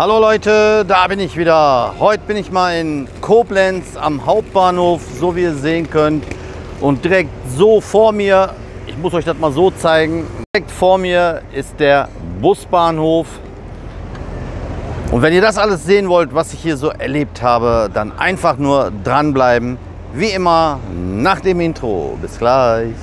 Hallo Leute, da bin ich wieder. Heute bin ich mal in Koblenz am Hauptbahnhof, so wie ihr sehen könnt. Und direkt so vor mir, ich muss euch das mal so zeigen, direkt vor mir ist der Busbahnhof. Und wenn ihr das alles sehen wollt, was ich hier so erlebt habe, dann einfach nur dranbleiben. Wie immer nach dem Intro. Bis gleich.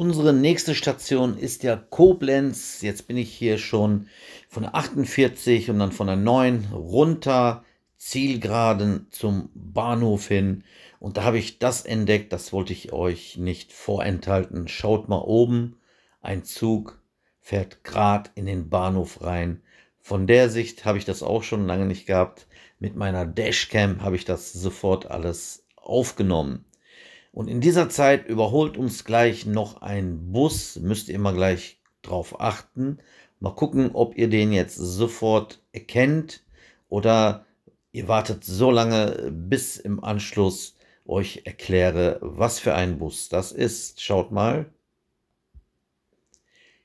Unsere nächste Station ist ja Koblenz. Jetzt bin ich hier schon von der 48 und dann von der 9 runter, Zielgeraden zum Bahnhof hin. Und da habe ich das entdeckt, das wollte ich euch nicht vorenthalten. Schaut mal oben, ein Zug fährt gerade in den Bahnhof rein. Von der Sicht habe ich das auch schon lange nicht gehabt. Mit meiner Dashcam habe ich das sofort alles aufgenommen. Und in dieser Zeit überholt uns gleich noch ein Bus, müsst ihr immer gleich drauf achten. Mal gucken, ob ihr den jetzt sofort erkennt oder ihr wartet so lange, bis im Anschluss euch erkläre, was für ein Bus das ist. Schaut mal.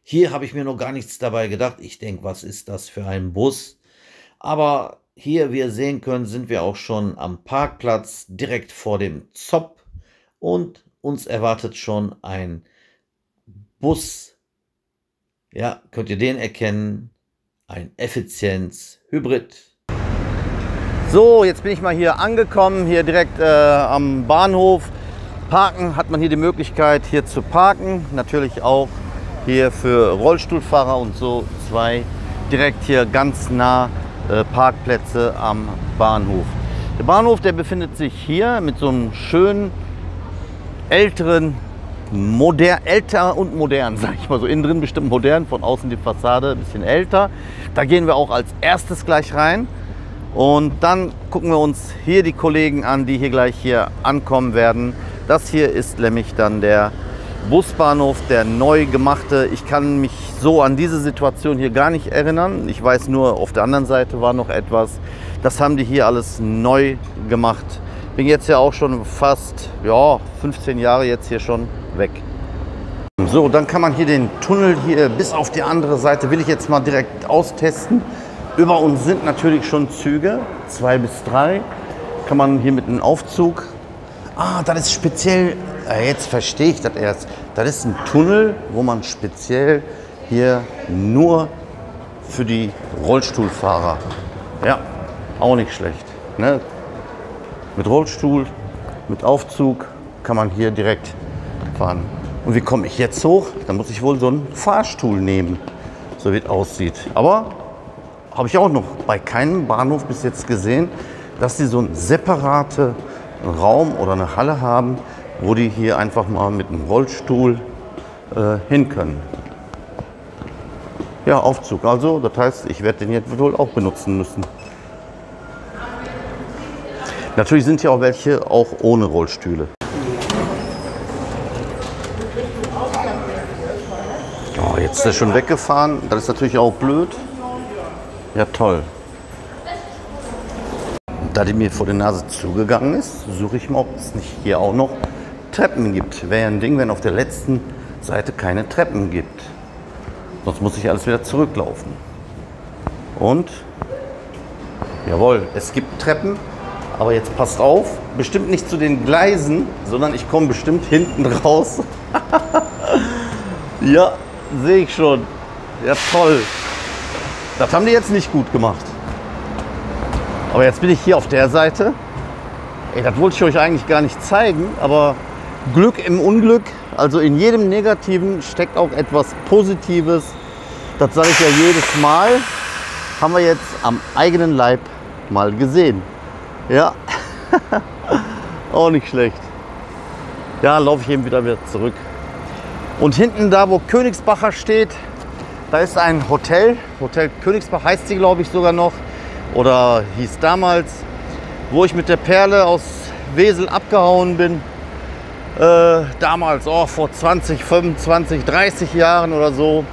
Hier habe ich mir noch gar nichts dabei gedacht. Ich denke, was ist das für ein Bus? Aber hier, wie ihr sehen könnt, sind wir auch schon am Parkplatz direkt vor dem Zopp und uns erwartet schon ein Bus. Ja, könnt ihr den erkennen? Ein Effizienz-Hybrid. So, jetzt bin ich mal hier angekommen, hier direkt äh, am Bahnhof. Parken hat man hier die Möglichkeit, hier zu parken. Natürlich auch hier für Rollstuhlfahrer und so zwei direkt hier ganz nah äh, Parkplätze am Bahnhof. Der Bahnhof, der befindet sich hier mit so einem schönen älteren, modern, älter und modern, sag ich mal so. Innen drin bestimmt modern, von außen die Fassade ein bisschen älter. Da gehen wir auch als erstes gleich rein. Und dann gucken wir uns hier die Kollegen an, die hier gleich hier ankommen werden. Das hier ist nämlich dann der Busbahnhof, der neu gemachte. Ich kann mich so an diese Situation hier gar nicht erinnern. Ich weiß nur, auf der anderen Seite war noch etwas. Das haben die hier alles neu gemacht. Bin jetzt ja auch schon fast ja, 15 Jahre jetzt hier schon weg. So, dann kann man hier den Tunnel hier bis auf die andere Seite, will ich jetzt mal direkt austesten. Über uns sind natürlich schon Züge, zwei bis drei. Kann man hier mit einem Aufzug. Ah, das ist speziell, äh, jetzt verstehe ich das erst. Das ist ein Tunnel, wo man speziell hier nur für die Rollstuhlfahrer. Ja, auch nicht schlecht. Ne? Mit Rollstuhl, mit Aufzug kann man hier direkt fahren. Und wie komme ich jetzt hoch? Dann muss ich wohl so einen Fahrstuhl nehmen, so wie es aussieht. Aber habe ich auch noch bei keinem Bahnhof bis jetzt gesehen, dass sie so einen separaten Raum oder eine Halle haben, wo die hier einfach mal mit einem Rollstuhl äh, hin können. Ja, Aufzug also. Das heißt, ich werde den jetzt wohl auch benutzen müssen. Natürlich sind hier auch welche auch ohne Rollstühle. Oh, jetzt ist er schon weggefahren. Das ist natürlich auch blöd. Ja, toll. Da die mir vor der Nase zugegangen ist, suche ich mal, ob es nicht hier auch noch Treppen gibt. Wäre ja ein Ding, wenn auf der letzten Seite keine Treppen gibt. Sonst muss ich alles wieder zurücklaufen. Und, jawohl, es gibt Treppen. Aber jetzt passt auf, bestimmt nicht zu den Gleisen, sondern ich komme bestimmt hinten raus. ja, sehe ich schon. Ja, toll. Das haben die jetzt nicht gut gemacht. Aber jetzt bin ich hier auf der Seite. Ey, das wollte ich euch eigentlich gar nicht zeigen, aber Glück im Unglück, also in jedem Negativen steckt auch etwas Positives. Das sage ich ja jedes Mal. Haben wir jetzt am eigenen Leib mal gesehen. Ja, auch nicht schlecht. Ja, laufe ich eben wieder, wieder zurück. Und hinten da, wo Königsbacher steht, da ist ein Hotel. Hotel Königsbach heißt sie, glaube ich, sogar noch. Oder hieß damals, wo ich mit der Perle aus Wesel abgehauen bin. Äh, damals, oh, vor 20, 25, 30 Jahren oder so,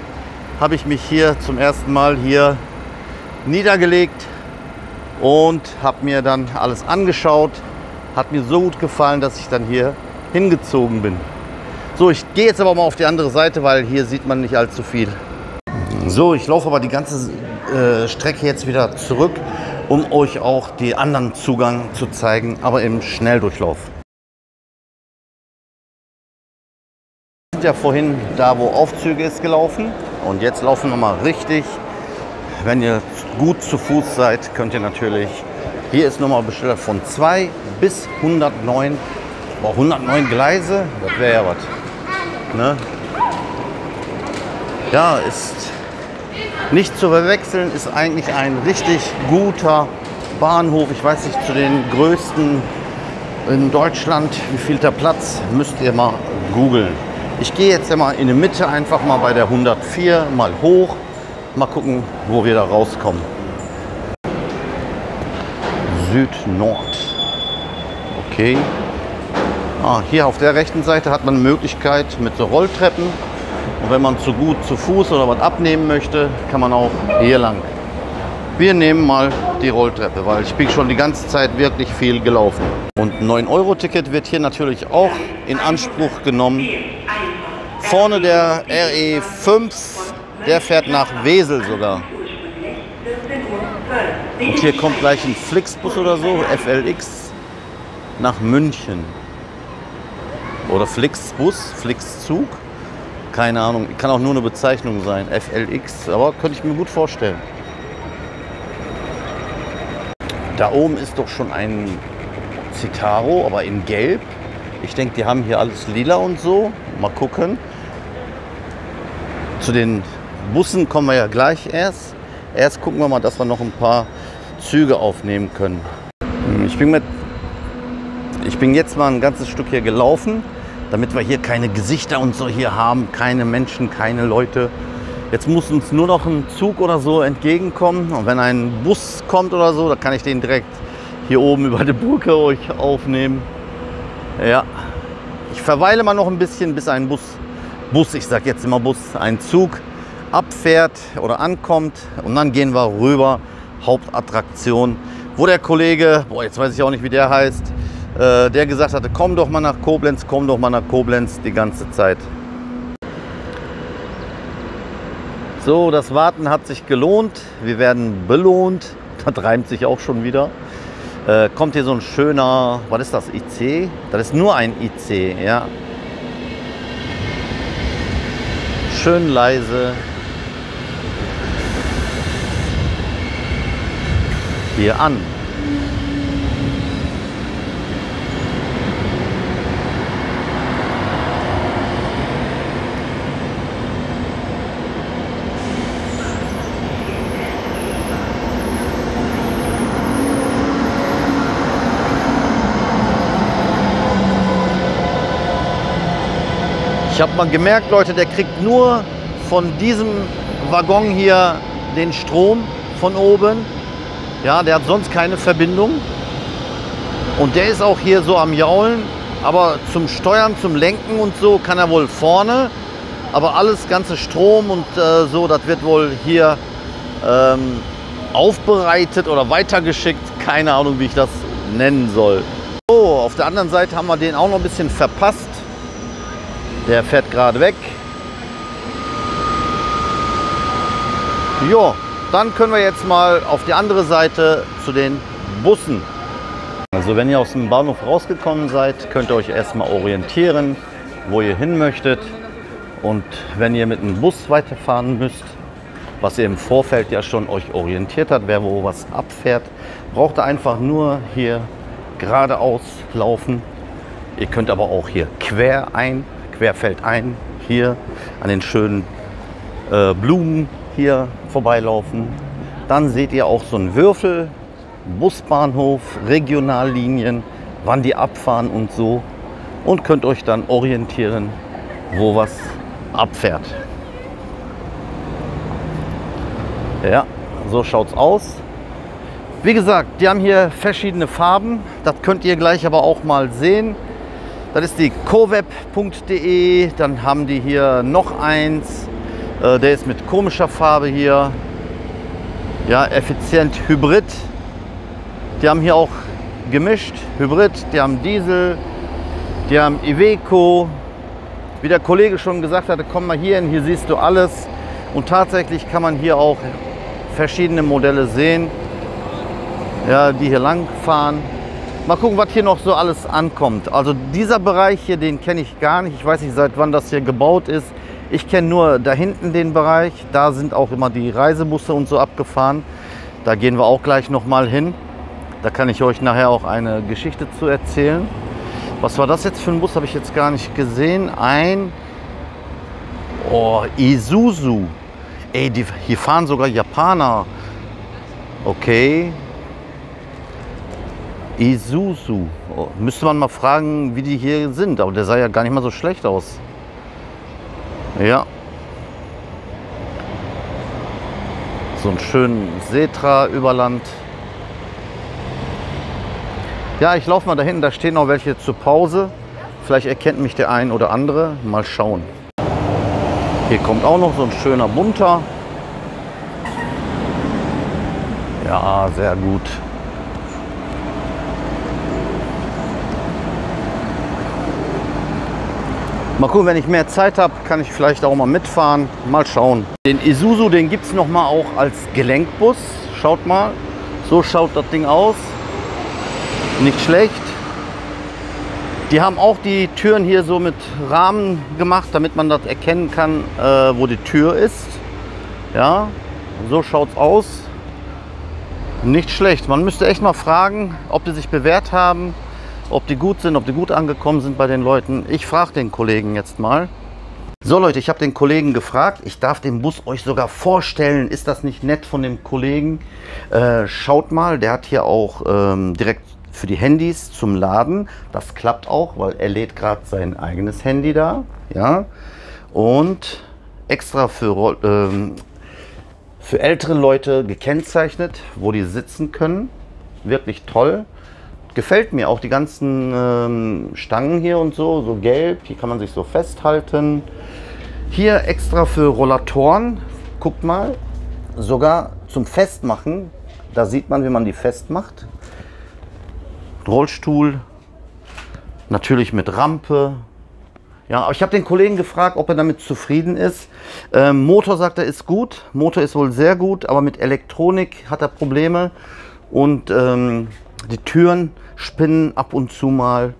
habe ich mich hier zum ersten Mal hier niedergelegt und habe mir dann alles angeschaut. hat mir so gut gefallen, dass ich dann hier hingezogen bin. So, ich gehe jetzt aber mal auf die andere Seite, weil hier sieht man nicht allzu viel. So, ich laufe aber die ganze äh, Strecke jetzt wieder zurück, um euch auch die anderen Zugang zu zeigen, aber im Schnelldurchlauf. Wir sind ja vorhin da, wo Aufzüge ist, gelaufen und jetzt laufen wir mal richtig. Wenn ihr gut zu Fuß seid, könnt ihr natürlich, hier ist nochmal bestellt von 2 bis 109, Boah, 109 Gleise, das wäre ja was. Ne? Ja, ist nicht zu verwechseln, ist eigentlich ein richtig guter Bahnhof. Ich weiß nicht, zu den größten in Deutschland, wie viel der Platz, müsst ihr mal googeln. Ich gehe jetzt mal in die Mitte einfach mal bei der 104 mal hoch. Mal gucken, wo wir da rauskommen. Süd-Nord. Okay. Ah, hier auf der rechten Seite hat man Möglichkeit mit so Rolltreppen. Und wenn man zu gut zu Fuß oder was abnehmen möchte, kann man auch hier lang. Wir nehmen mal die Rolltreppe, weil ich bin schon die ganze Zeit wirklich viel gelaufen. Und ein 9-Euro-Ticket wird hier natürlich auch in Anspruch genommen. Vorne der RE5, der fährt nach Wesel sogar. Und hier kommt gleich ein Flixbus oder so, FLX, nach München. Oder Flixbus, Flixzug. Keine Ahnung, kann auch nur eine Bezeichnung sein, FLX, aber könnte ich mir gut vorstellen. Da oben ist doch schon ein Citaro, aber in Gelb. Ich denke, die haben hier alles lila und so. Mal gucken. Zu den Bussen kommen wir ja gleich erst. Erst gucken wir mal, dass wir noch ein paar Züge aufnehmen können. Hm, ich bin, mit, ich bin jetzt mal ein ganzes Stück hier gelaufen damit wir hier keine Gesichter und so hier haben, keine Menschen, keine Leute. Jetzt muss uns nur noch ein Zug oder so entgegenkommen. Und wenn ein Bus kommt oder so, dann kann ich den direkt hier oben über die Brücke euch aufnehmen. Ja, ich verweile mal noch ein bisschen, bis ein Bus, Bus, ich sag jetzt immer Bus, ein Zug abfährt oder ankommt. Und dann gehen wir rüber, Hauptattraktion, wo der Kollege, boah, jetzt weiß ich auch nicht, wie der heißt, äh, der gesagt hatte, komm doch mal nach Koblenz, komm doch mal nach Koblenz die ganze Zeit. So, das Warten hat sich gelohnt. Wir werden belohnt. Das reimt sich auch schon wieder. Äh, kommt hier so ein schöner, was ist das, IC? Das ist nur ein IC, ja. Schön leise. Hier an. Ich habe mal gemerkt, Leute, der kriegt nur von diesem Waggon hier den Strom von oben. Ja, der hat sonst keine Verbindung. Und der ist auch hier so am Jaulen. Aber zum Steuern, zum Lenken und so kann er wohl vorne. Aber alles, ganze Strom und äh, so, das wird wohl hier ähm, aufbereitet oder weitergeschickt. Keine Ahnung, wie ich das nennen soll. So, auf der anderen Seite haben wir den auch noch ein bisschen verpasst. Der fährt gerade weg. Jo, dann können wir jetzt mal auf die andere Seite zu den Bussen. Also wenn ihr aus dem Bahnhof rausgekommen seid, könnt ihr euch erstmal orientieren, wo ihr hin möchtet. Und wenn ihr mit dem Bus weiterfahren müsst, was ihr im Vorfeld ja schon euch orientiert hat, wer wo was abfährt, braucht ihr einfach nur hier geradeaus laufen. Ihr könnt aber auch hier quer ein querfeldein hier an den schönen äh, Blumen hier vorbeilaufen. Dann seht ihr auch so einen Würfel, Busbahnhof, Regionallinien, wann die abfahren und so. Und könnt euch dann orientieren, wo was abfährt. Ja, so schaut's aus. Wie gesagt, die haben hier verschiedene Farben. Das könnt ihr gleich aber auch mal sehen. Das ist die coweb.de. Dann haben die hier noch eins. Äh, der ist mit komischer Farbe hier. Ja, effizient Hybrid. Die haben hier auch gemischt, Hybrid, die haben Diesel, die haben Iveco. Wie der Kollege schon gesagt hatte, komm mal hier hin, hier siehst du alles. Und tatsächlich kann man hier auch verschiedene Modelle sehen, ja, die hier lang fahren. Mal gucken, was hier noch so alles ankommt. Also dieser Bereich hier, den kenne ich gar nicht. Ich weiß nicht, seit wann das hier gebaut ist. Ich kenne nur da hinten den Bereich. Da sind auch immer die Reisebusse und so abgefahren. Da gehen wir auch gleich noch mal hin. Da kann ich euch nachher auch eine Geschichte zu erzählen. Was war das jetzt für ein Bus? Habe ich jetzt gar nicht gesehen. Ein oh, Isuzu. Ey, die, hier fahren sogar Japaner. Okay, Isuzu. Oh, müsste man mal fragen, wie die hier sind. Aber der sah ja gar nicht mal so schlecht aus. Ja. So einen schönen Setra-Überland. Ja, ich laufe mal dahin. Da stehen noch welche zur Pause. Vielleicht erkennt mich der ein oder andere. Mal schauen. Hier kommt auch noch so ein schöner bunter. Ja, sehr gut. Mal gucken, wenn ich mehr Zeit habe, kann ich vielleicht auch mal mitfahren. Mal schauen. Den Isuzu, den gibt es noch mal auch als Gelenkbus. Schaut mal, so schaut das Ding aus. Nicht schlecht. Die haben auch die Türen hier so mit Rahmen gemacht, damit man das erkennen kann, äh, wo die Tür ist. Ja, so schaut es aus. Nicht schlecht. Man müsste echt mal fragen, ob die sich bewährt haben ob die gut sind, ob die gut angekommen sind bei den Leuten. Ich frage den Kollegen jetzt mal. So Leute, ich habe den Kollegen gefragt. Ich darf den Bus euch sogar vorstellen. Ist das nicht nett von dem Kollegen? Äh, schaut mal, der hat hier auch ähm, direkt für die Handys zum Laden. Das klappt auch, weil er lädt gerade sein eigenes Handy da. Ja. Und extra für, ähm, für ältere Leute gekennzeichnet, wo die sitzen können. Wirklich toll. Gefällt mir auch die ganzen ähm, Stangen hier und so, so gelb. Hier kann man sich so festhalten. Hier extra für Rollatoren. Guckt mal, sogar zum Festmachen. Da sieht man, wie man die festmacht. Rollstuhl, natürlich mit Rampe. Ja, aber ich habe den Kollegen gefragt, ob er damit zufrieden ist. Ähm, Motor sagt er ist gut. Motor ist wohl sehr gut, aber mit Elektronik hat er Probleme. Und ähm, die Türen spinnen ab und zu mal.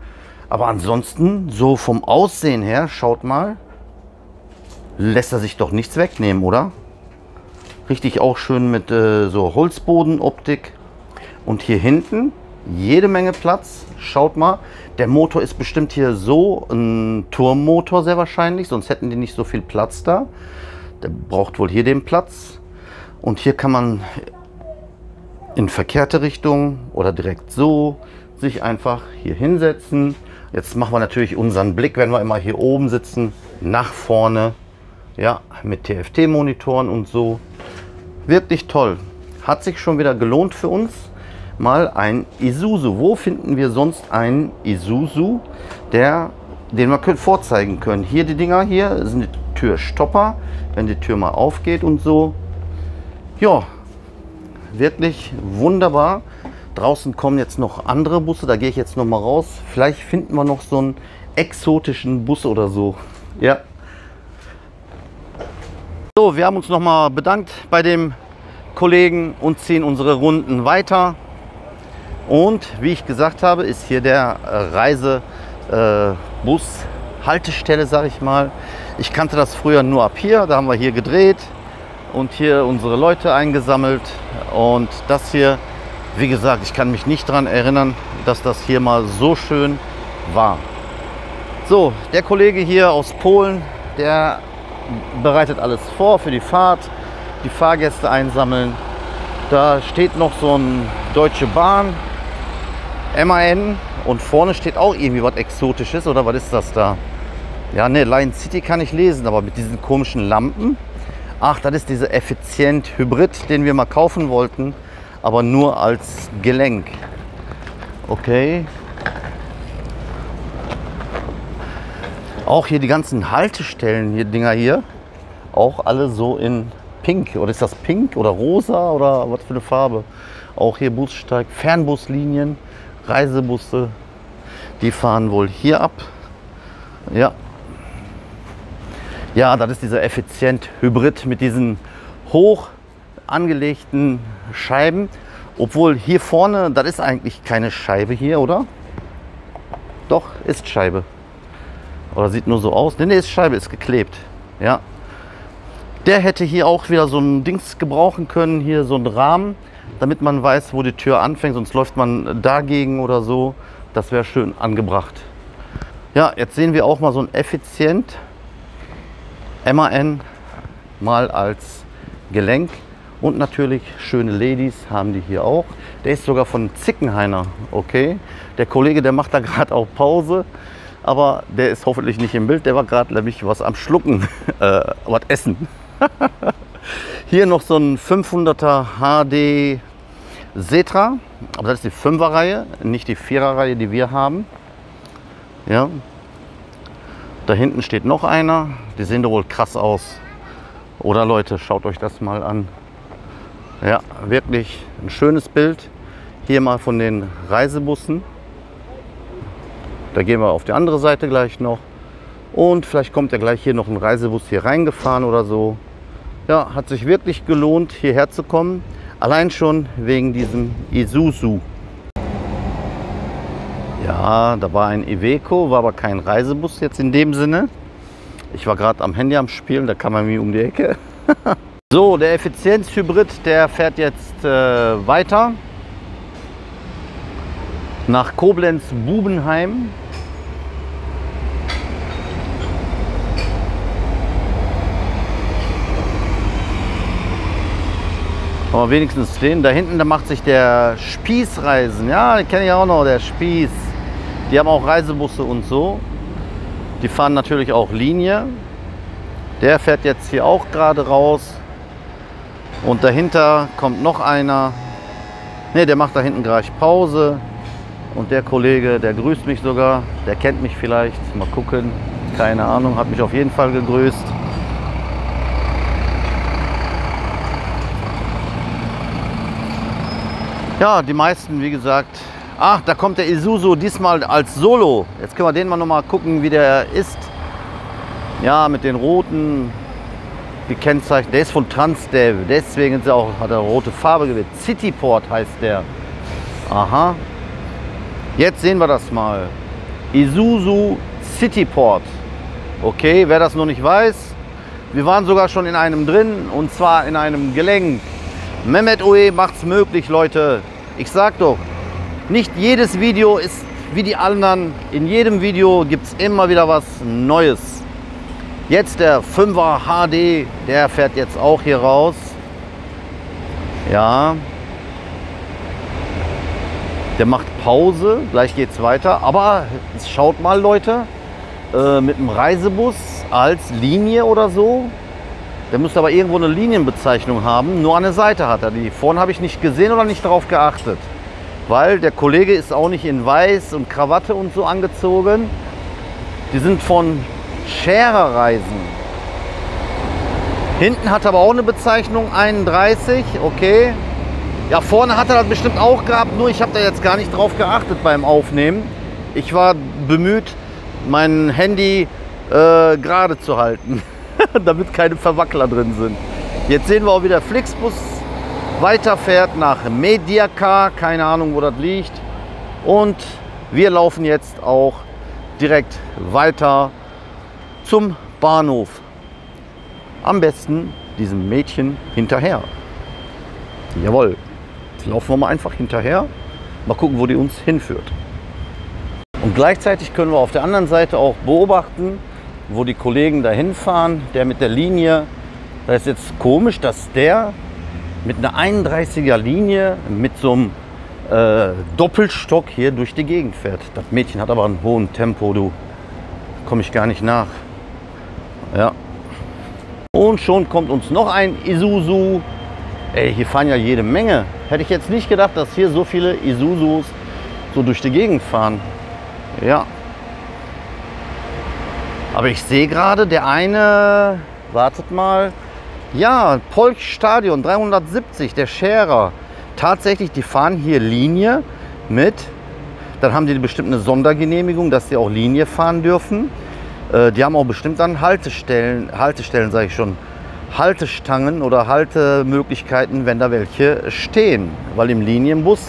Aber ansonsten, so vom Aussehen her, schaut mal, lässt er sich doch nichts wegnehmen, oder? Richtig auch schön mit äh, so Holzbodenoptik. Und hier hinten jede Menge Platz. Schaut mal, der Motor ist bestimmt hier so ein Turmmotor sehr wahrscheinlich, sonst hätten die nicht so viel Platz da. Der braucht wohl hier den Platz. Und hier kann man in verkehrte Richtung oder direkt so sich einfach hier hinsetzen. Jetzt machen wir natürlich unseren Blick, wenn wir immer hier oben sitzen, nach vorne. Ja, mit TFT-Monitoren und so. Wirklich toll. Hat sich schon wieder gelohnt für uns. Mal ein Isuzu. Wo finden wir sonst einen Isuzu, der, den wir vorzeigen können? Hier die Dinger hier sind die Türstopper, wenn die Tür mal aufgeht und so. Ja, wirklich wunderbar. Draußen kommen jetzt noch andere Busse, da gehe ich jetzt noch mal raus. Vielleicht finden wir noch so einen exotischen Bus oder so. Ja. So, wir haben uns noch mal bedankt bei dem Kollegen und ziehen unsere Runden weiter. Und wie ich gesagt habe, ist hier der Reisebus Haltestelle, sage ich mal. Ich kannte das früher nur ab hier, da haben wir hier gedreht und hier unsere Leute eingesammelt. Und das hier, wie gesagt, ich kann mich nicht daran erinnern, dass das hier mal so schön war. So, der Kollege hier aus Polen, der bereitet alles vor für die Fahrt, die Fahrgäste einsammeln. Da steht noch so ein Deutsche Bahn, MAN und vorne steht auch irgendwie was Exotisches oder was ist das da? Ja, ne, Lion City kann ich lesen, aber mit diesen komischen Lampen. Ach, das ist dieser Effizient Hybrid, den wir mal kaufen wollten, aber nur als Gelenk. Okay. Auch hier die ganzen Haltestellen, hier Dinger hier, auch alle so in Pink. Oder ist das Pink oder Rosa oder was für eine Farbe? Auch hier Bussteig, Fernbuslinien, Reisebusse. Die fahren wohl hier ab. Ja. Ja, das ist dieser effizient Hybrid mit diesen hoch angelegten Scheiben. Obwohl hier vorne, das ist eigentlich keine Scheibe hier, oder? Doch, ist Scheibe. Oder sieht nur so aus. Ne, ne, ist Scheibe, ist geklebt. Ja. Der hätte hier auch wieder so ein Dings gebrauchen können, hier so ein Rahmen, damit man weiß, wo die Tür anfängt, sonst läuft man dagegen oder so. Das wäre schön angebracht. Ja, jetzt sehen wir auch mal so ein effizient MAN mal als Gelenk. Und natürlich schöne Ladies haben die hier auch. Der ist sogar von Zickenhainer, okay. Der Kollege, der macht da gerade auch Pause. Aber der ist hoffentlich nicht im Bild. Der war gerade nämlich was am Schlucken, äh, was essen. hier noch so ein 500er HD Setra. Aber das ist die 5er Reihe, nicht die 4er Reihe, die wir haben. Ja. Da hinten steht noch einer. Die sehen doch wohl krass aus. Oder Leute, schaut euch das mal an. Ja, wirklich ein schönes Bild. Hier mal von den Reisebussen. Da gehen wir auf die andere Seite gleich noch. Und vielleicht kommt ja gleich hier noch ein Reisebus hier reingefahren oder so. Ja, hat sich wirklich gelohnt, hierher zu kommen. Allein schon wegen diesem Isuzu. Ja, da war ein Iveco, war aber kein Reisebus jetzt in dem Sinne. Ich war gerade am Handy am Spielen, da kam er mir um die Ecke. so, der Effizienzhybrid, der fährt jetzt äh, weiter nach Koblenz-Bubenheim. Aber wenigstens den. Da hinten, da macht sich der Spießreisen. Ja, den kenne ich auch noch, der Spieß. Die haben auch Reisebusse und so. Die fahren natürlich auch Linie. Der fährt jetzt hier auch gerade raus. Und dahinter kommt noch einer. Ne, der macht da hinten gleich Pause. Und der Kollege, der grüßt mich sogar. Der kennt mich vielleicht. Mal gucken. Keine Ahnung. Hat mich auf jeden Fall gegrüßt. Ja, die meisten, wie gesagt. Ach, da kommt der Isuzu diesmal als Solo. Jetzt können wir den mal noch mal gucken, wie der ist. Ja, mit den roten gekennzeichnet. Der ist von Transdev. Deswegen ist er auch, hat er rote Farbe gewählt. Cityport heißt der. Aha. Jetzt sehen wir das mal. Isuzu Cityport. Okay, wer das noch nicht weiß, wir waren sogar schon in einem drin und zwar in einem Gelenk. Mehmet Oe macht's möglich, Leute. Ich sag doch, nicht jedes Video ist wie die anderen. In jedem Video gibt es immer wieder was Neues. Jetzt der 5er HD, der fährt jetzt auch hier raus. Ja. Der macht Pause, gleich geht es weiter. Aber schaut mal, Leute, äh, mit dem Reisebus als Linie oder so. Der müsste aber irgendwo eine Linienbezeichnung haben. Nur an der Seite hat er die. Vorne habe ich nicht gesehen oder nicht darauf geachtet. Weil der Kollege ist auch nicht in Weiß und Krawatte und so angezogen. Die sind von Scherer Reisen. Hinten hat er aber auch eine Bezeichnung 31, okay. Ja, vorne hat er das bestimmt auch gehabt, nur ich habe da jetzt gar nicht drauf geachtet beim Aufnehmen. Ich war bemüht, mein Handy äh, gerade zu halten. damit keine Verwackler drin sind. Jetzt sehen wir auch wieder Flixbus weiterfährt nach Mediacar, keine Ahnung, wo das liegt. Und wir laufen jetzt auch direkt weiter zum Bahnhof. Am besten diesem Mädchen hinterher. Jawohl, jetzt laufen wir mal einfach hinterher. Mal gucken, wo die uns hinführt. Und gleichzeitig können wir auf der anderen Seite auch beobachten, wo die Kollegen dahin fahren, der mit der Linie, da ist jetzt komisch, dass der mit einer 31er Linie mit so einem äh, Doppelstock hier durch die Gegend fährt. Das Mädchen hat aber einen hohen Tempo, du komme ich gar nicht nach. Ja. Und schon kommt uns noch ein Isuzu. Ey, hier fahren ja jede Menge. Hätte ich jetzt nicht gedacht, dass hier so viele Isuzus so durch die Gegend fahren. Ja, aber ich sehe gerade, der eine, wartet mal, ja, Polch Stadion 370, der Scherer. Tatsächlich, die fahren hier Linie mit Dann haben die bestimmt eine Sondergenehmigung, dass sie auch Linie fahren dürfen. Äh, die haben auch bestimmt dann Haltestellen, Haltestellen sage ich schon, Haltestangen oder Haltemöglichkeiten, wenn da welche stehen. Weil im Linienbus,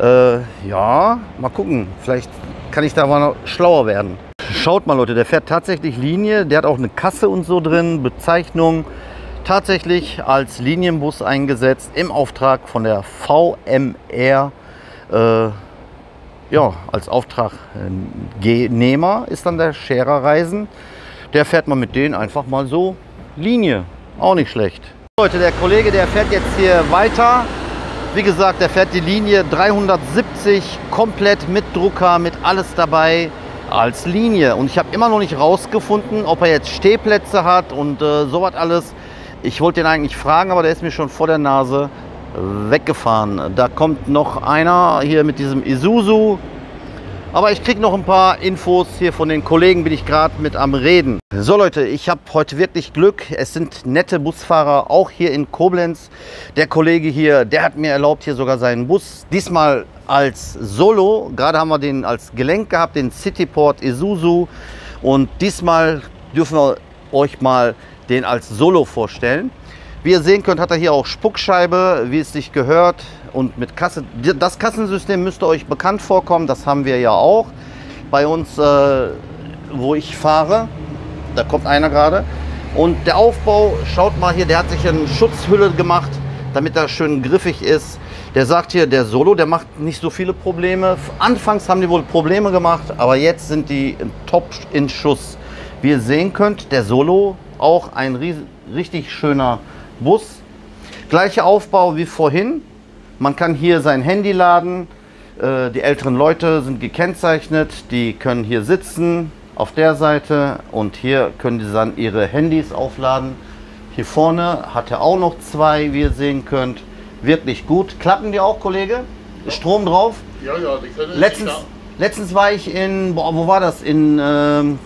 äh, ja, mal gucken, vielleicht kann ich da mal noch schlauer werden. Schaut mal Leute, der fährt tatsächlich Linie, der hat auch eine Kasse und so drin, Bezeichnung. Tatsächlich als Linienbus eingesetzt im Auftrag von der VMR. Äh, ja, als Auftragnehmer ist dann der Scherer Reisen. Der fährt man mit denen einfach mal so Linie. Auch nicht schlecht. Leute, der Kollege, der fährt jetzt hier weiter. Wie gesagt, der fährt die Linie 370 komplett mit Drucker, mit alles dabei als Linie. Und ich habe immer noch nicht rausgefunden, ob er jetzt Stehplätze hat und äh, sowas alles. Ich wollte den eigentlich fragen, aber der ist mir schon vor der Nase weggefahren. Da kommt noch einer hier mit diesem Isuzu. Aber ich kriege noch ein paar Infos hier von den Kollegen, bin ich gerade mit am Reden. So Leute, ich habe heute wirklich Glück. Es sind nette Busfahrer, auch hier in Koblenz. Der Kollege hier, der hat mir erlaubt, hier sogar seinen Bus, diesmal als Solo. Gerade haben wir den als Gelenk gehabt, den Cityport Isuzu. Und diesmal dürfen wir euch mal den als Solo vorstellen. Wie ihr sehen könnt, hat er hier auch Spuckscheibe, wie es sich gehört. Und mit Kasse, das Kassensystem müsste euch bekannt vorkommen. Das haben wir ja auch bei uns, äh, wo ich fahre. Da kommt einer gerade. Und der Aufbau, schaut mal hier, der hat sich eine Schutzhülle gemacht, damit er schön griffig ist. Der sagt hier, der Solo, der macht nicht so viele Probleme. Anfangs haben die wohl Probleme gemacht, aber jetzt sind die top in Schuss. Wie ihr sehen könnt, der Solo auch ein richtig schöner Bus. Gleicher Aufbau wie vorhin. Man kann hier sein Handy laden. Äh, die älteren Leute sind gekennzeichnet. Die können hier sitzen auf der Seite und hier können sie dann ihre Handys aufladen. Hier vorne hat er auch noch zwei, wie ihr sehen könnt. Wirklich gut. Klappen die auch, Kollege? Ist Strom drauf? Ja, ja, die können letztens, letztens war ich in, wo war das? In ähm,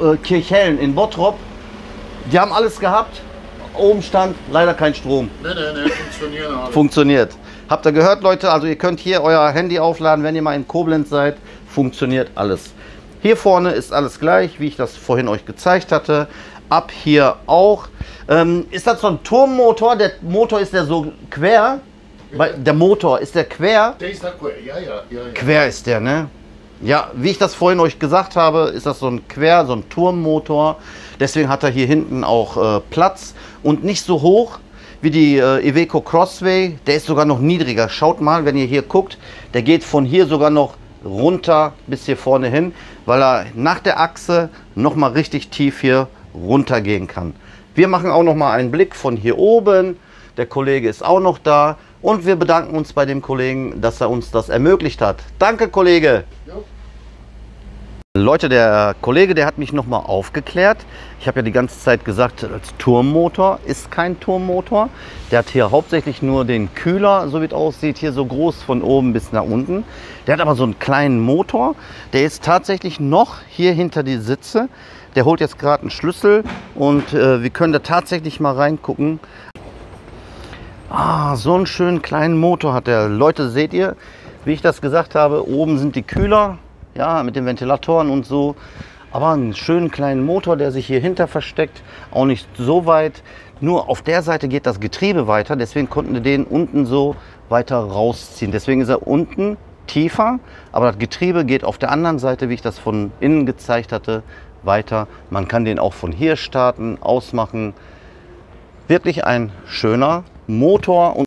äh, Kirchhellen, in Bottrop. Die haben alles gehabt oben stand, leider kein Strom. Nee, nee, nee, funktioniert alles. Funktioniert. Habt ihr gehört, Leute? Also ihr könnt hier euer Handy aufladen, wenn ihr mal in Koblenz seid. Funktioniert alles. Hier vorne ist alles gleich, wie ich das vorhin euch gezeigt hatte. Ab hier auch. Ähm, ist das so ein Turmmotor? Der Motor ist der so quer? Der Motor, ist der quer? Der ist da quer, ja, ja, ja, ja. Quer ist der, ne? Ja, wie ich das vorhin euch gesagt habe, ist das so ein Quer, so ein Turmmotor. Deswegen hat er hier hinten auch äh, Platz und nicht so hoch wie die äh, Iveco Crossway. Der ist sogar noch niedriger. Schaut mal, wenn ihr hier guckt, der geht von hier sogar noch runter bis hier vorne hin, weil er nach der Achse noch mal richtig tief hier runter gehen kann. Wir machen auch noch mal einen Blick von hier oben. Der Kollege ist auch noch da und wir bedanken uns bei dem Kollegen, dass er uns das ermöglicht hat. Danke, Kollege. Jo. Leute, der Kollege, der hat mich noch mal aufgeklärt. Ich habe ja die ganze Zeit gesagt, als Turmmotor ist kein Turmmotor. Der hat hier hauptsächlich nur den Kühler, so wie es aussieht, hier so groß von oben bis nach unten. Der hat aber so einen kleinen Motor. Der ist tatsächlich noch hier hinter die Sitze. Der holt jetzt gerade einen Schlüssel und äh, wir können da tatsächlich mal reingucken. Ah, so einen schönen kleinen Motor hat der. Leute, seht ihr, wie ich das gesagt habe, oben sind die Kühler ja, mit den Ventilatoren und so. Aber einen schönen kleinen Motor, der sich hier hinter versteckt, auch nicht so weit. Nur auf der Seite geht das Getriebe weiter, deswegen konnten wir den unten so weiter rausziehen. Deswegen ist er unten tiefer, aber das Getriebe geht auf der anderen Seite, wie ich das von innen gezeigt hatte, weiter. Man kann den auch von hier starten, ausmachen. Wirklich ein schöner Motor. Und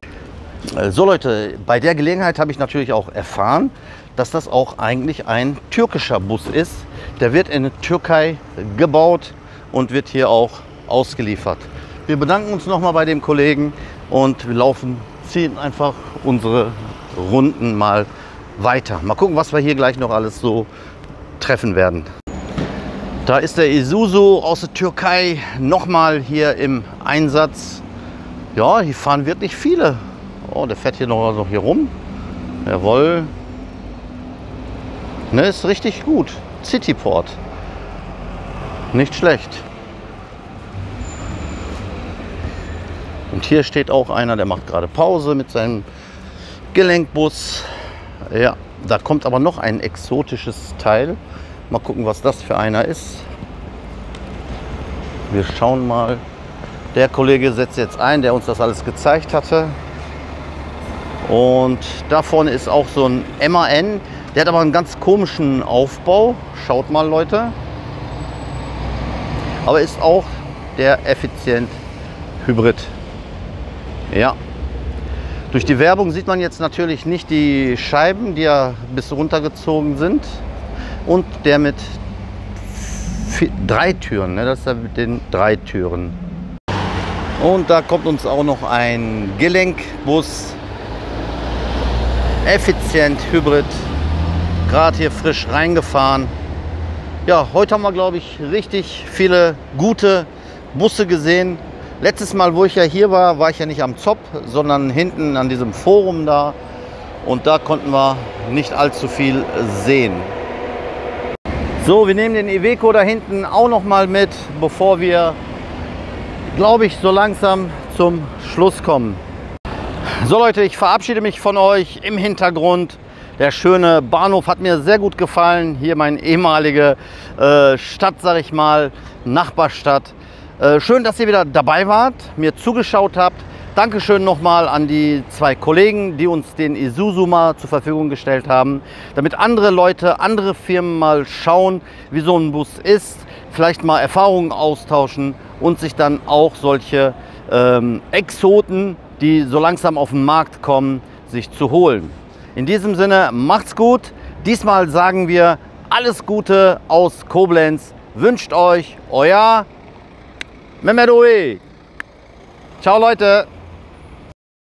äh, so Leute, bei der Gelegenheit habe ich natürlich auch erfahren, dass das auch eigentlich ein türkischer Bus ist. Der wird in der Türkei gebaut und wird hier auch ausgeliefert. Wir bedanken uns nochmal bei dem Kollegen und wir laufen, ziehen einfach unsere Runden mal weiter. Mal gucken, was wir hier gleich noch alles so treffen werden. Da ist der Isuzu aus der Türkei nochmal hier im Einsatz. Ja, hier fahren wirklich viele. Oh, der fährt hier noch, noch hier rum. Jawohl, Ne, ist richtig gut. Cityport. Nicht schlecht. Und hier steht auch einer, der macht gerade Pause mit seinem Gelenkbus. Ja, da kommt aber noch ein exotisches Teil. Mal gucken, was das für einer ist. Wir schauen mal. Der Kollege setzt jetzt ein, der uns das alles gezeigt hatte. Und da vorne ist auch so ein MAN. Der hat aber einen ganz komischen Aufbau. Schaut mal, Leute. Aber ist auch der effizient Hybrid. Ja. Durch die Werbung sieht man jetzt natürlich nicht die Scheiben, die ja bis runtergezogen sind. Und der mit drei Türen. Ne? Das ist der mit den drei Türen. Und da kommt uns auch noch ein Gelenkbus. Effizient, Hybrid. Gerade hier frisch reingefahren. Ja, heute haben wir, glaube ich, richtig viele gute Busse gesehen. Letztes Mal, wo ich ja hier war, war ich ja nicht am Zop, sondern hinten an diesem Forum da. Und da konnten wir nicht allzu viel sehen. So, wir nehmen den Iveco da hinten auch noch mal mit, bevor wir, glaube ich, so langsam zum Schluss kommen. So Leute, ich verabschiede mich von euch im Hintergrund. Der schöne Bahnhof hat mir sehr gut gefallen. Hier meine ehemalige äh, Stadt, sag ich mal, Nachbarstadt. Äh, schön, dass ihr wieder dabei wart, mir zugeschaut habt. Dankeschön nochmal an die zwei Kollegen, die uns den Isuzu mal zur Verfügung gestellt haben, damit andere Leute, andere Firmen mal schauen, wie so ein Bus ist, vielleicht mal Erfahrungen austauschen und sich dann auch solche ähm, Exoten, die so langsam auf den Markt kommen, sich zu holen. In diesem Sinne, macht's gut. Diesmal sagen wir alles Gute aus Koblenz. Wünscht euch euer Mehmet Ciao Leute.